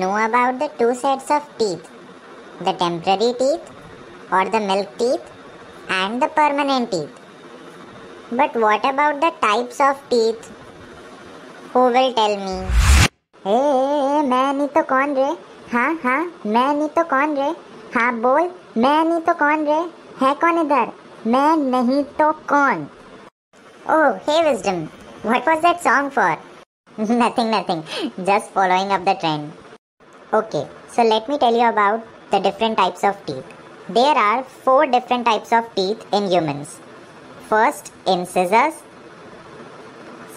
know about the two sets of teeth the temporary teeth or the milk teeth and the permanent teeth. But what about the types of teeth? Who will tell me? ए, मैं नहीं तो कौन रे हाँ हाँ मैं नहीं तो कौन रे हाँ बोल मैं नहीं तो कौन रे है कौन इधर मैं नहीं तो कौन Oh, hey Wisdom, what was that song for? nothing, nothing, just following up the trend. Okay, so let me tell you about the different types of teeth. There are four different types of teeth in humans. First, incisors,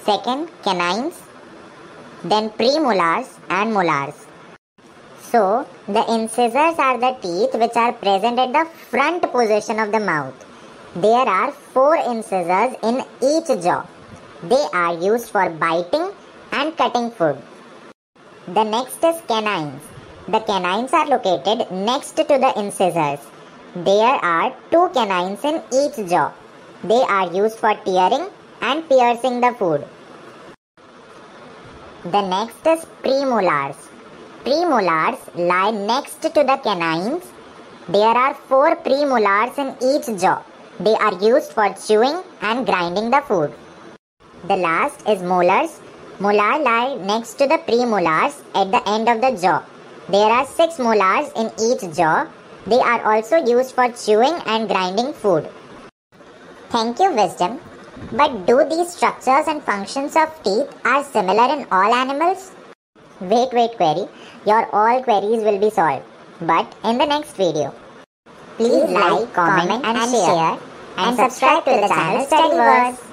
second, canines, then premolars and molars. So, the incisors are the teeth which are present at the front position of the mouth. There are four incisors in each jaw. They are used for biting and cutting food. The next is canines. The canines are located next to the incisors. There are two canines in each jaw. They are used for tearing and piercing the food. The next is premolars. Premolars lie next to the canines. There are four premolars in each jaw. They are used for chewing and grinding the food. The last is molars. Molar lie next to the premolars at the end of the jaw. There are six molars in each jaw. They are also used for chewing and grinding food. Thank you, Wisdom. But do these structures and functions of teeth are similar in all animals? Wait, wait, query. Your all queries will be solved. But in the next video. Please like, comment and share and subscribe to the channel Studyverse.